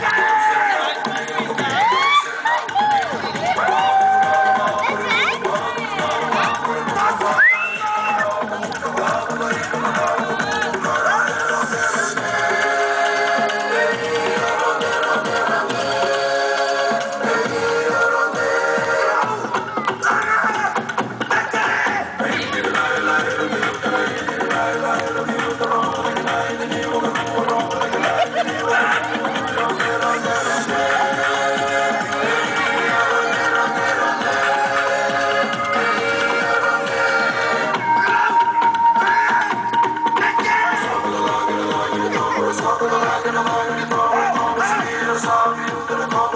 Yeah.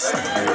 Sorry,